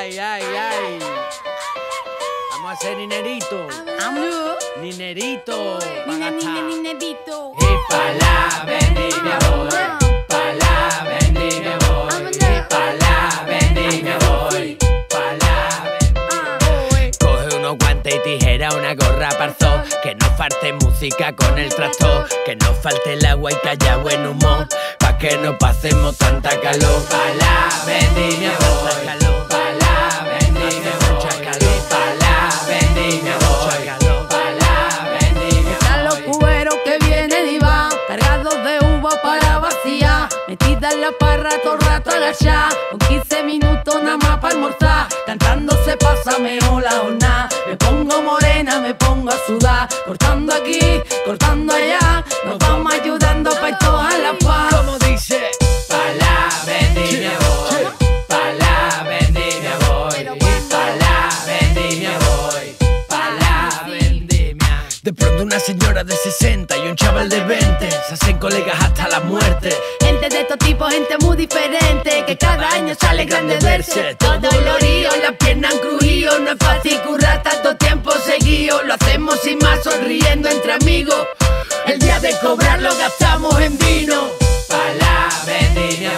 ay, ay, ay. Vamos a hacer dinerito. Dinerito. Nina, ninerito. Y pa' la vendimia voy. Pa' la vendimia voy. Y pa' la vendimia voy. Pa' la. Coge unos guantes y tijera, una gorra parzo. Que no falte música con el tractor. Que no falte el agua y que haya buen humor. Pa' que no pasemos tanta calor. Pa' la vendimia voy. Pa' La parra todo el rato agachá, con 15 minutos nada más para almorzar. Cantando se pasa mejor la jornada. Me pongo morena, me pongo a sudar. Cortando aquí, cortando allá. Nos vamos ayudando pa' toda la paz. Como dice, pa' la vendimia voy, pa' la vendimia voy, y pa' la vendimia voy, pa' la vendimia. De pronto una señora de 60 y un chaval de 20 se hacen colegas hasta la muerte. Gente de estos tipos, gente muy diferente, que cada año se alegran de verse. Todo lío, las piernas han crujido, no es fácil currar tanto tiempo seguido. Lo hacemos sin más, sonriendo entre amigos. El día de cobrar lo gastamos en vino. Pa' la vendimia